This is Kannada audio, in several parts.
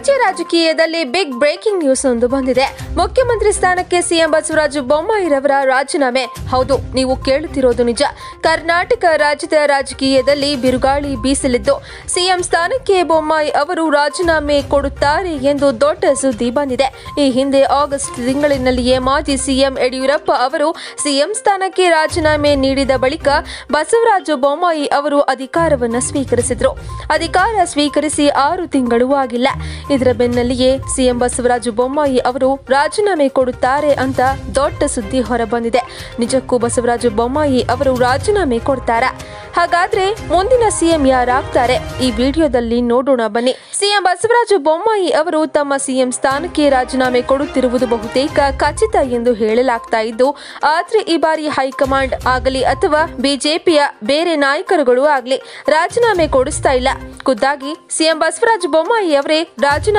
muchachos. ರಾಜಕೀಯದಲ್ಲಿ ಬಿಗ್ ಬ್ರೇಕಿಂಗ್ ನ್ಯೂಸ್ ಒಂದು ಬಂದಿದೆ. ಮುಖ್ಯಮಂತ್ರಿ ಸ್ಥಾನಕ್ಕೆ ಸಿಎಂ ಬಸವರಾಜ ಬೊಮ್ಮಾಯಿರವರ ರಾಜೀನಾಮೆ. ಹೌದು, ನೀವು ಕೇಳುತ್ತಿರೋದು ನಿಜ. ಕರ್ನಾಟಕ ರಾಜ್ಯದ ರಾಜಕೀಯದಲ್ಲಿ ಬಿರುಗಾಳಿ ಬೀಸಲಿದ್ದು, ಸಿಎಂ ಸ್ಥಾನಕ್ಕೆ ಬೊಮ್ಮಾಯಿ ಅವರು ರಾಜೀನಾಮೆ ಕೊಡುತ್ತಾರೆ ಎಂದು ದೊಡ್ಡ ಸುದ್ದಿ ಬಂದಿದೆ. ಈ ಹಿಂದೆ ಆಗಸ್ಟ್ ತಿಂಗಳಿನಲ್ಲಿಯೇ ಮಾಜಿ ಸಿಎಂ ಯಡಿಯೂರಪ್ಪ ಅವರು ಸಿಎಂ ಸ್ಥಾನಕ್ಕೆ ರಾಜೀನಾಮೆ ನೀಡಿದ ಬಳಿಕ ಬಸವರಾಜ ಬೊಮ್ಮಾಯಿ ಅವರು ಅಧಿಕಾರವನ್ನು ಸ್ವೀಕರಿಸಿದರು. ಅಧಿಕಾರ ಸ್ವೀಕರಿಸಿ ಆರು ತಿಂಗಳು ಆಗಿಲ್ಲ. ಇದರ ಬೆನ್ನಲ್ಲಿಯೇ ಸಿಎಂ ಬಸವರಾಜ ಬೊಮ್ಮಾಯಿ ಅವರು ರಾಜೀನಾಮೆ ಕೊಡುತ್ತಾರೆ ಅಂತ ದೊಡ್ಡ ಸುದ್ದಿ ಹೊರಬಂದಿದೆ. ನಿಜಕ್ಕೂ ಬಸವರಾಜ ಬೊಮ್ಮಾಯಿ ಅವರು ರಾಜೀನಾಮೆ ಕೊಡ್ತಾರಾ? ಹಾಗಾದ್ರೆ ಮುಂದಿನ ಸಿಎಂ ಯಾರಾಗ್ತಾರೆ? ಈ ವಿಡಿಯೋದಲ್ಲಿ ನೋಡೋಣ ಬನ್ನಿ. ಸಿಎಂ ಬಸವರಾಜ ಬೊಮ್ಮಾಯಿ ಅವರು ತಮ್ಮ ಸಿಎಂ ಸ್ಥಾನಕ್ಕೆ ರಾಜೀನಾಮೆ ಕೊಡುತ್ತಿರುವುದು ಬಹುತೇಕ ಖಚಿತ ಎಂದು ಹೇಳಲಾಗ್ತಾ ಇದ್ದು, ಆದ್ರೆ ಈ ಬಾರಿ ಹೈಕಮಾಂಡ್ ಆಗಲಿ ಅಥವಾ ಬಿಜೆಪಿಯ ಬೇರೆ ನಾಯಕರುಗಳು ಆಗಲಿ ರಾಜೀನಾಮೆ ಕೊಡಿಸ್ತಾ ಇಲ್ಲ. ಖುದ್ದಾಗಿ ಸಿಎಂ ಬಸವರಾಜ ಬೊಮ್ಮಾಯಿ ಅವರೇ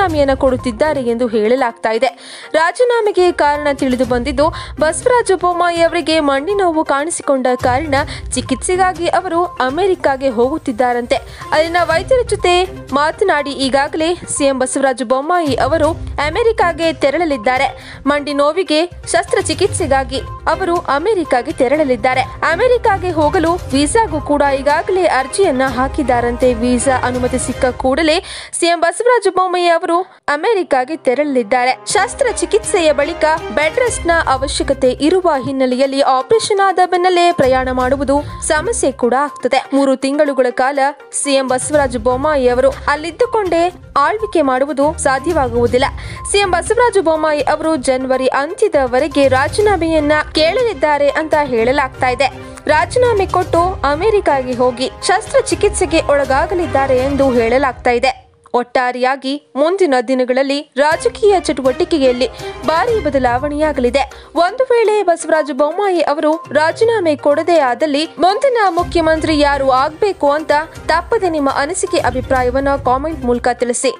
ರಾಜೀನಾಮೆಯನ್ನು ಕೊಡುತ್ತಿದ್ದಾರೆ ಎಂದು ಹೇಳಲಾಗ್ತಾ ಇದೆ. ರಾಜೀನಾಮೆಗೆ ಕಾರಣ ತಿಳಿದು ಬಂದಿದ್ದು, ಬಸವರಾಜ ಬೊಮ್ಮಾಯಿ ಅವರಿಗೆ ಮಂಡಿ ನೋವು ಕಾಣಿಸಿಕೊಂಡ ಕಾರಣ ಚಿಕಿತ್ಸೆಗಾಗಿ ಅವರು ಅಮೆರಿಕಾಗೆ ಹೋಗುತ್ತಿದ್ದಾರಂತೆ. ಅಲ್ಲಿನ ವೈದ್ಯರ ಜೊತೆ ಮಾತನಾಡಿ ಈಗಾಗಲೇ ಸಿಎಂ ಬಸವರಾಜ ಬೊಮ್ಮಾಯಿ ಅವರು ಅಮೆರಿಕಾಗೆ ತೆರಳಲಿದ್ದಾರೆ. ಮಂಡಿ ನೋವಿಗೆ ಶಸ್ತ್ರಚಿಕಿತ್ಸೆಗಾಗಿ ಅವರು ಅಮೆರಿಕಾಗೆ ತೆರಳಲಿದ್ದಾರೆ. ಅಮೆರಿಕಾಗೆ ಹೋಗಲು ವೀಸಾಗೂ ಕೂಡ ಈಗಾಗಲೇ ಅರ್ಜಿಯನ್ನ ಹಾಕಿದ್ದಾರಂತೆ. ವೀಸಾ ಅನುಮತಿ ಸಿಕ್ಕ ಕೂಡಲೇ ಸಿಎಂ ಬಸವರಾಜ ಬೊಮ್ಮಾಯಿ ಅವರು ಅಮೆರಿಕಾಗೆ ತೆರಳಲಿದ್ದಾರೆ. ಶಸ್ತ್ರ ಚಿಕಿತ್ಸೆಯ ಬಳಿಕ ಬೆಡ್ ರೆಸ್ಟ್ನ ಅವಶ್ಯಕತೆ ಇರುವ ಹಿನ್ನೆಲೆಯಲ್ಲಿ ಆಪರೇಷನ್ ಆದ ಬೆನ್ನಲ್ಲೇ ಪ್ರಯಾಣ ಮಾಡುವುದು ಸಮಸ್ಯೆ ಕೂಡ ಆಗ್ತದೆ. ಮೂರು ತಿಂಗಳುಗಳ ಕಾಲ ಸಿಎಂ ಬಸವರಾಜ ಬೊಮ್ಮಾಯಿ ಅವರು ಅಲ್ಲಿದ್ದುಕೊಂಡೇ ಆಳ್ವಿಕೆ ಮಾಡುವುದು ಸಾಧ್ಯವಾಗುವುದಿಲ್ಲ. ಸಿಎಂ ಬಸವರಾಜ ಬೊಮ್ಮಾಯಿ ಅವರು ಜನವರಿ ಅಂತ್ಯದವರೆಗೆ ರಾಜೀನಾಮೆಯನ್ನ ಕೇಳಲಿದ್ದಾರೆ ಅಂತ ಹೇಳಲಾಗ್ತಾ ಇದೆ. ರಾಜೀನಾಮೆ ಕೊಟ್ಟು ಅಮೆರಿಕಾಗೆ ಹೋಗಿ ಶಸ್ತ್ರಚಿಕಿತ್ಸೆಗೆ ಒಳಗಾಗಲಿದ್ದಾರೆ ಎಂದು ಹೇಳಲಾಗ್ತಾ ಇದೆ. ಒಟ್ಟಾರೆಯಾಗಿ ಮುಂದಿನ ದಿನಗಳಲ್ಲಿ ರಾಜಕೀಯ ಚಟುವಟಿಕೆಯಲ್ಲಿ ಭಾರಿ ಬದಲಾವಣೆಯಾಗಲಿದೆ. ಒಂದು ವೇಳೆ ಬಸವರಾಜ ಬೊಮ್ಮಾಯಿ ಅವರು ರಾಜೀನಾಮೆ ಕೊಡದೇ ಆದಲ್ಲಿ ಮುಂದಿನ ಮುಖ್ಯಮಂತ್ರಿ ಯಾರು ಆಗಬೇಕು ಅಂತ ತಪ್ಪದೆ ನಿಮ್ಮ ಅನಿಸಿಕೆ, ಅಭಿಪ್ರಾಯವನ್ನು ಕಾಮೆಂಟ್ ಮೂಲಕ ತಿಳಿಸಿ.